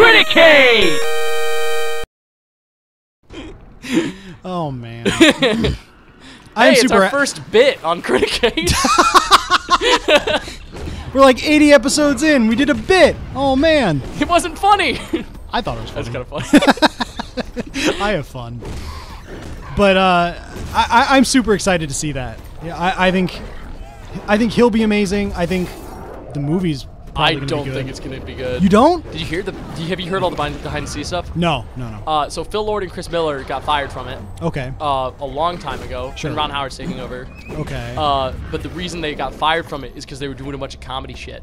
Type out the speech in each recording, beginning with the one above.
Criticade! Oh man. I am hey, it's super. our first bit on Criticade. We're like 80 episodes in. We did a bit. Oh man. it wasn't funny. I thought it was That's kind of funny. I have fun. But uh, I, I, I'm super excited to see that. Yeah, I, I think, I think he'll be amazing. I think the movie's. I gonna don't good. think it's gonna be good. You don't? Did you hear the? You, have you heard all the behind, behind the scenes stuff? No, no, no. Uh, so Phil Lord and Chris Miller got fired from it okay, uh, a long time ago. Sure. And Ron Howard's taking over. okay. Uh, but the reason they got fired from it is because they were doing a bunch of comedy shit.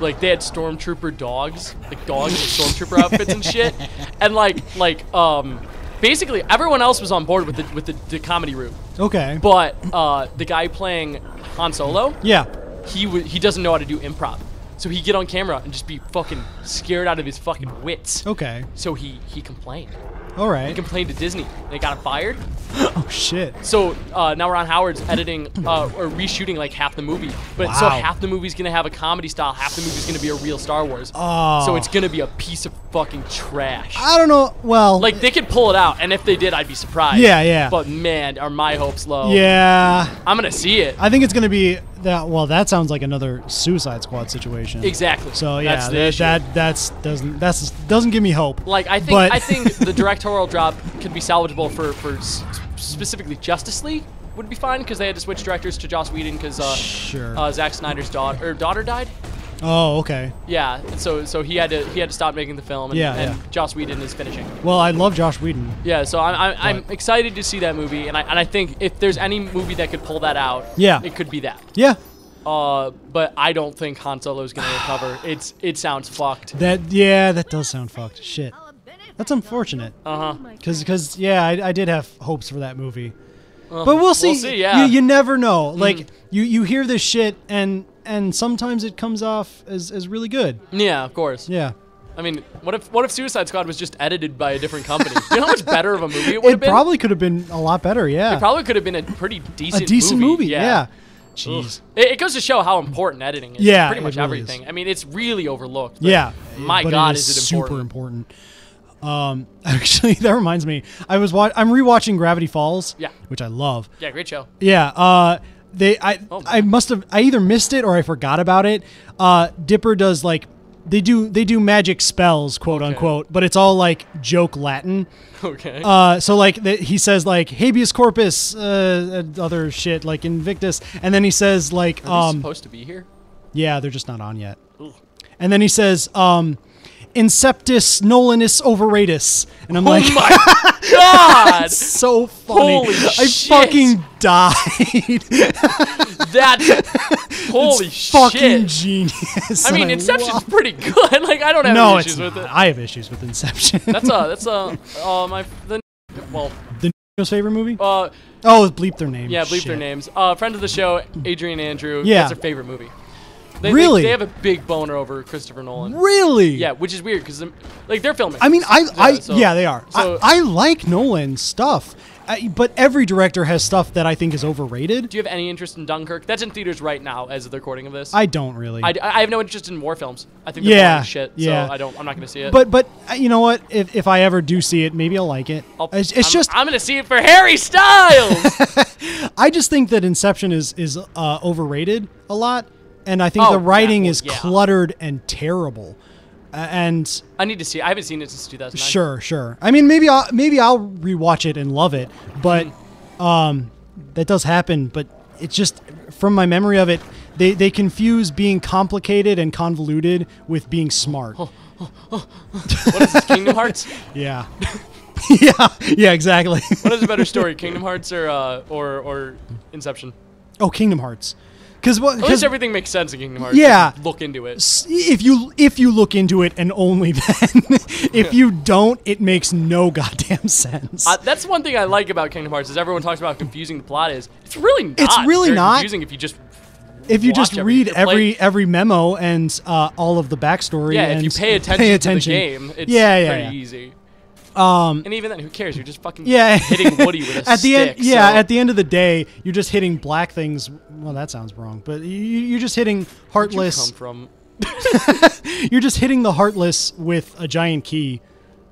Like they had stormtrooper dogs, like dogs with stormtrooper outfits and shit, and like like um, basically everyone else was on board with the with the, the comedy route, okay. but uh, the guy playing Han Solo, yeah. he w- he doesn't know how to do improv, so he get on camera and just be fucking scared out of his fucking wits. Okay. So he he complained. All right. He complained to Disney. They got him fired. Oh shit. So uh, now Ron Howard's editing uh, or reshooting like half the movie, but so half the movie's gonna have a comedy style, half the movie's gonna be a real Star Wars. Oh. So it's gonna be a piece of fucking trash. I don't know. Well, like they could pull it out, and if they did, I'd be surprised. Yeah, yeah. But man, are my hopes low? yeah. I'm gonna see it. I think it's gonna be that. Well, that sounds like another Suicide Squad situation. exactly. So yeah, that's that, that that's doesn't that's doesn't give me hope. Like I think But- I think the directorial drop could be salvageable for for s- specifically Justice League would be fine because they had to switch directors to Joss Whedon because uh, Sure. uh, Zack Snyder's daughter or daughter died. Oh, okay. Yeah, so so he had to he had to stop making the film, and, Yeah, and yeah. Joss Whedon is finishing. Well, I love Josh Whedon. Yeah, so I'm, I'm, I'm excited to see that movie, and I and I think if there's any movie that could pull that out, Yeah. it could be that. Yeah. Uh, but I don't think Han Solo is gonna recover. It's it sounds fucked. That yeah, that does sound fucked. Shit. That's unfortunate. Uh huh. Cause, cause yeah, I, I did have hopes for that movie, but we'll see. We'll see, yeah. You, you never know. Like you, you hear this shit, and and sometimes it comes off as, as really good. Yeah, of course. Yeah. I mean, what if what if Suicide Squad was just edited by a different company? you know how much better of a movie it would It have been. probably could have been a lot better. Yeah. it probably could have been a pretty decent a decent decent movie. Yeah. yeah. Jeez. It, it goes to show how important editing is. Yeah, pretty much really is. everything. I mean, it's really overlooked. Yeah. My God, it is, is, it super important? important. Um, actually, that reminds me. I was wa- I'm rewatching Gravity Falls. Yeah. Which I love. Yeah, great show. Yeah. Uh, they I Oh. I must have I either missed it or I forgot about it. Uh, Dipper does like they do they do magic spells quote Okay. unquote, but it's all like joke Latin. Okay. Uh, so like the, he says like habeas corpus, uh, other shit like Invictus, and then he says like Are um supposed to be here? yeah they're just not on yet. Ugh. And then he says um Inceptus Nolanis overatus, and I'm like. oh my God! So funny! Holy I shit. fucking died. That holy fucking shit! genius. I mean, and Inception's pretty good. Like I don't have no, any issues with it. I have issues with Inception. That's a that's a uh my the well the favorite movie. uh oh, bleep their names. yeah bleep their names. Uh, friend of the show, Adrian Andrew. Yeah. that's her favorite movie. They, they- Really? They, have a big boner over Christopher Nolan. Really? Yeah, which is weird because like they're filming. I mean, I, I, so- yeah, they are. so- I, I like Nolan's stuff, I, but every director has stuff that I think is overrated. Do you have any interest in Dunkirk? That's in theaters right now as of the recording of this. I don't really. I, I have no interest in war films. I think they're Yeah, shit. yeah. So I don't. I'm not gonna see it. but but uh, you know what? If, if I ever do see it, maybe I'll like it. I'll- It's, it's I'm, just I'm gonna see it for Harry Styles. I just think that Inception is is uh, overrated a lot, and I think Oh, the writing yeah, is yeah. cluttered and terrible. Uh, and I need to see. I haven't seen it since 2009. Sure, sure. I mean, maybe I'll maybe I'll rewatch it and love it, but um, that does happen. But it's just from my memory of it, they they confuse being complicated and convoluted with being smart. What is this? Kingdom Hearts? Yeah, yeah, yeah, exactly. What is a better story, Kingdom Hearts or uh, or or Inception? oh, Kingdom Hearts, because what? At least Because everything makes sense in Kingdom Hearts. Yeah. if you Look into it. if you if you look into it and only then, if you don't, it makes no goddamn sense. Uh, that's one thing I like about Kingdom Hearts is everyone talks about how confusing the plot is. It's really not. It's really not. confusing if you just if you just read every every memo and uh, all of the backstory, yeah. and If you pay attention, pay to the game, it's yeah, yeah, pretty yeah. easy. Um, And even then, who cares? You're just fucking yeah, hitting Woody with a at the stick. end. Yeah, so- at the end of the day, you're just hitting black things. Well, that sounds wrong, but you, you're just hitting you heartless. come from? You're just hitting the heartless with a giant key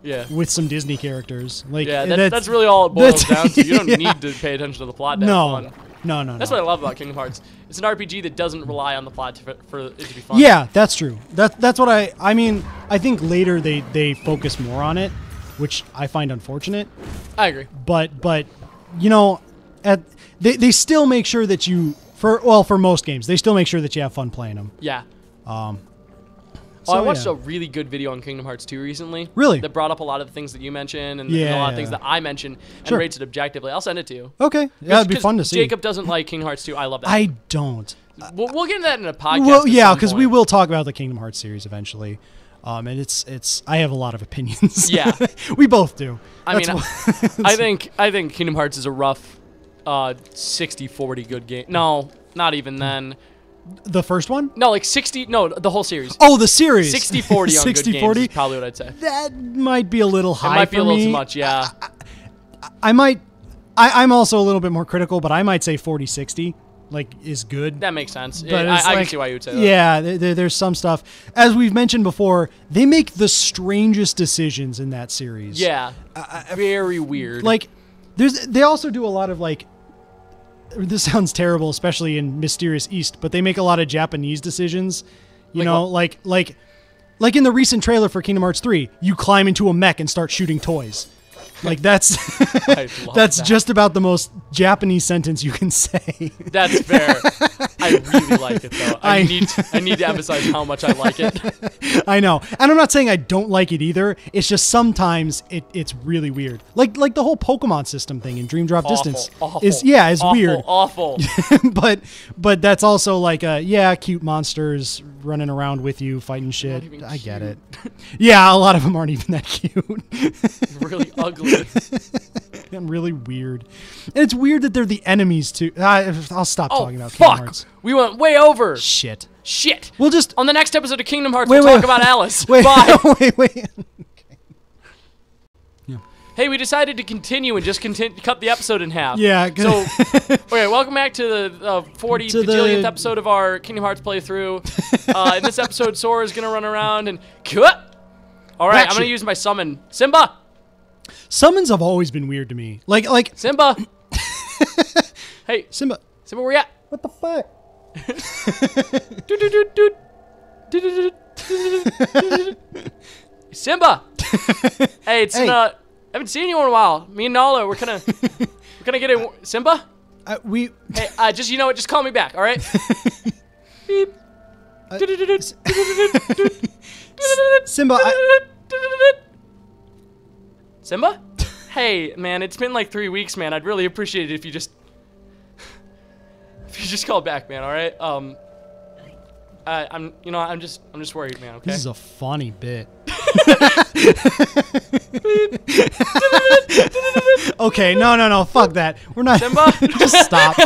Yeah. with some Disney characters. Like Yeah, that's, that's, really all it boils down to. You don't yeah. need to pay attention to the plot no, fun. no, no, That's no. what I love about Kingdom Hearts. It's an RPG that doesn't rely on the plot to, for it to be fun. Yeah, that's true. That that's what I I mean, I think later they they focus more on it, which I find unfortunate, I agree. but but you know, at they they still make sure that you for well, for most games, they still make sure that you have fun playing them. Yeah. Um Oh, I watched yeah. a really good video on Kingdom Hearts 2 recently. Really? That brought up a lot of the things that you mentioned and, and a lot of things that I mentioned and Sure. rates it objectively. I'll send it to you. Okay. Yeah, it'd be fun to see. Jacob doesn't like Kingdom Hearts 2. I love that. I don't. we'll, we'll get into that in a podcast. Well, yeah, because we will talk about the Kingdom Hearts series eventually. Um, and it's it's I have a lot of opinions. Yeah. we both do. I That's mean, why- I think I think Kingdom Hearts is a rough uh 60-40 good game. No, not even then. the first one. No, like 60 no, the whole series. Oh, the series. 60-40 on good 60 games 40. is probably what I'd say. That might be a little high. might be a little me. too much, yeah. I might. I, I'm also a little bit more critical, but I might say 40 60 like is good. That makes sense. but I, it's I can see why you would say that. Yeah, there, there- there's some stuff. As we've mentioned before, they make the strangest decisions in that series. Yeah. Very weird. like there's they also do a lot of like this sounds terrible especially in mysterious east but they make a lot of japanese decisions you Like know what? like like like in the recent trailer for kingdom hearts 3 you climb into a mech and start shooting toys like that's that's that. just about the most japanese sentence you can say That's fair. I really like it though. I, I- need I need to emphasize how much I like it. I know, and I'm not saying I don't like it either. It's just sometimes it, it's really weird. Like like the whole Pokemon system thing in Dream Drop Distance awful, is yeah is awful, weird. Awful. but but that's also like uh yeah cute monsters running around with you fighting shit. I get it. yeah, a lot of them aren't even that cute really ugly. And really weird. And it's weird that they're the enemies too. I, I'll stop Oh talking about Kingdom fuck! Hearts. We went way over. Shit. Shit. We'll just On the next episode of Kingdom Hearts, wait we'll wait talk about Alice. Wait Bye. wait wait. Hey, we decided to continue and just continue, cut the episode in half. Yeah. So, okay, welcome back to the uh, 40 To the- bajillionth episode of our Kingdom Hearts playthrough. uh, in this episode, Sora is gonna run around and cut. All right, I'm gonna use my summon, Simba. Summons have always been weird to me. Like like Simba. hey, Simba. Simba, where you at? What the fuck? Simba. hey, it's Hey. uh, I haven't seen you in a while. Me and Nala, we're gonna, we're gonna get it. Simba. Uh, we Hey, uh, just you know what? Just call me back. All right. Beep. Uh, Doot, doot, Simba. Hey, man, it's been like three weeks, man. I'd really appreciate it if you just, if you just call back, man. All right. Um. I, I'm, you know, I'm just, I'm just worried, man. Okay. This is a funny bit. okay, no, no, no, fuck that. We're not. Simba? Just stop.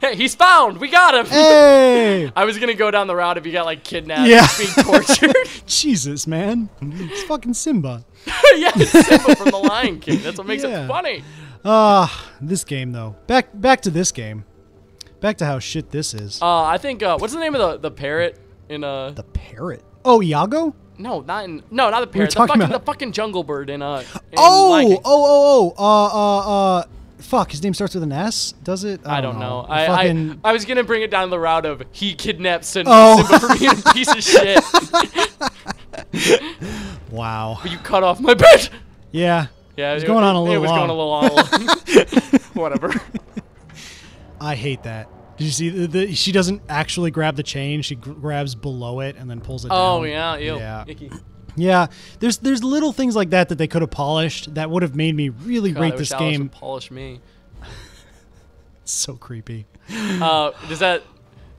hey, he's found. We got him. hey, I was gonna go down the route if you got like kidnapped, Yeah. being tortured. Jesus, man, it's fucking Simba. yeah, it's Simba from the Lion King. That's what makes Yeah. it funny. Ah, this game though. Back, back to this game. Back to how shit this is. Uh, I think uh, what's the name of the the parrot in uh? the parrot. Oh, Iago. no, not in no, not the were parrot. The talking fucking about- the fucking jungle bird in uh. In Oh, oh, oh, oh. Uh, uh, uh. Fuck, his name starts with an S. Does it? I don't know. The I. I I was gonna bring it down the route of he kidnaps Sim- Oh. Simba for being a piece of shit. wow. but you cut off my bed. Yeah. Yeah, It's it, going on a it- little It was long. going a little long. Whatever. I hate that. Did you see the, the she doesn't actually grab the chain, she gr- grabs below it and then pulls it Oh down. yeah, ew. Yeah. Icky. Yeah. There's there's little things like that that they could have polished that would have made me really God, rate this game polish me. so creepy. Uh, does that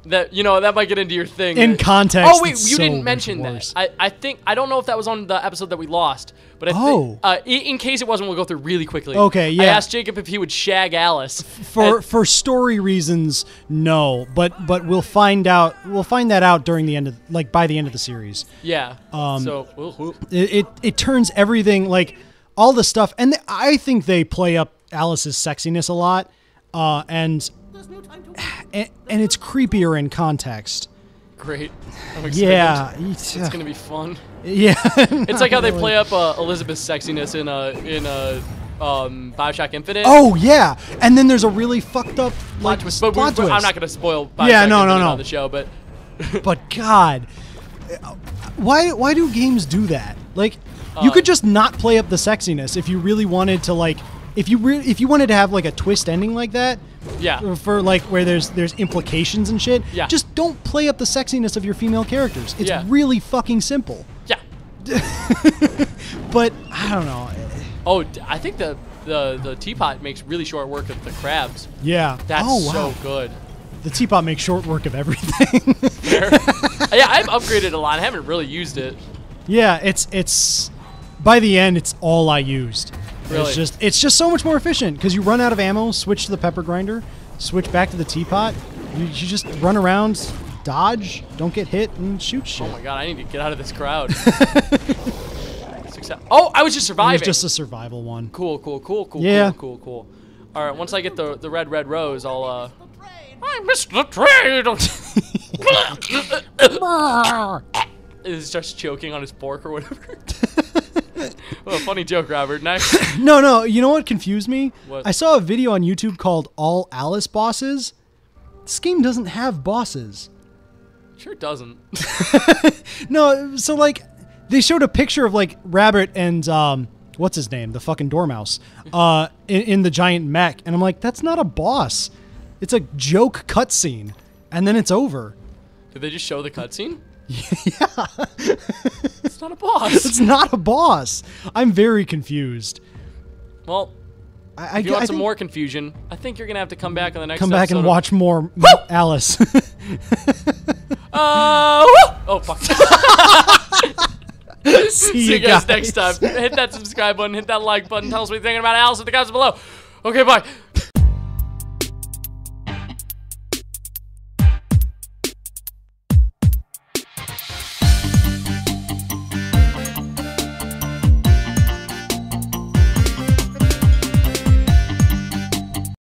that you know that might get into your thing? In Uh, context, Oh wait, you so didn't mention that. I, I think I don't know if that was on the episode that we lost, but I Oh. think uh, in, case it wasn't, we'll go through really quickly. Okay, I yeah. asked Jacob if he would shag Alice. For And- for story reasons, no, but but we'll find out we'll find that out during the end of like by the end of the series. yeah. Um, so. It it, it turns everything like all the stuff and I think they play up Alice's sexiness a lot. Uh, and and, and it's creepier in context. great. I'm. Yeah, It's gonna be fun. yeah. It's like how they play up uh, Elizabeth's sexiness in a in a um Bioshock Infinite. Oh yeah, and then there's a really fucked up plot like twist. But plot but I'm not gonna spoil. Bioshock Yeah, no, no, no. On the show, but But God, why why do games do that? Like, you Uh, could just not play up the sexiness if you really wanted to like. If you re- if you wanted to have like a twist ending like that, yeah, for like where there's there's implications and shit, Yeah. just don't play up the sexiness of your female characters. It's Yeah. really fucking simple. yeah. But I don't know. Oh, I think the the the teapot makes really short work of the crabs. Yeah. That's oh wow. so good. The teapot makes short work of everything. Uh, yeah, I've upgraded a lot. I haven't really used it. Yeah, it's it's by the end it's all I used. Really? It's just it's just so much more efficient because you run out of ammo, switch to the pepper grinder, switch back to the teapot. You, you just run around, dodge, don't get hit, and shoot shit. Oh my god, I need to get out of this crowd. Success. Oh, I was just it surviving. was just a survival one. cool, cool, cool, cool, Yeah. cool, cool, cool. All right, once I get the the red red rose, I'll uh. I missed the trade. He starts choking on his pork or whatever. well, funny joke, Robert. Next. No, no, you know what confused me? What? I saw a video on YouTube called All Alice Bosses. This game doesn't have bosses. Sure doesn't. No, so like they showed a picture of like Rabbit and um what's his name? The fucking dormouse. Uh in, in the giant mech and I'm like that's not a boss. It's a joke cutscene and then it's over. Did they just show the cutscene? yeah. It's not a boss. It's not a boss. I'm very confused. Well, I, I, if you want I some think- more confusion, I think you're gonna have to come back on the next. come back and watch more Alice. Uh, oh fuck. See See you guys next time. Hit that subscribe button, hit that like button, tell us what you're thinking about Alice in the comments below. Okay, bye.